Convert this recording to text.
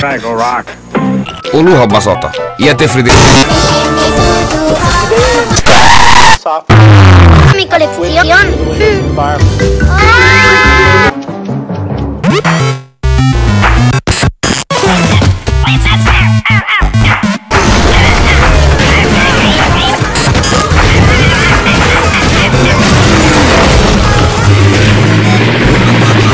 Bagel Rock. Uluha basata. Iete fridere. Mi colección.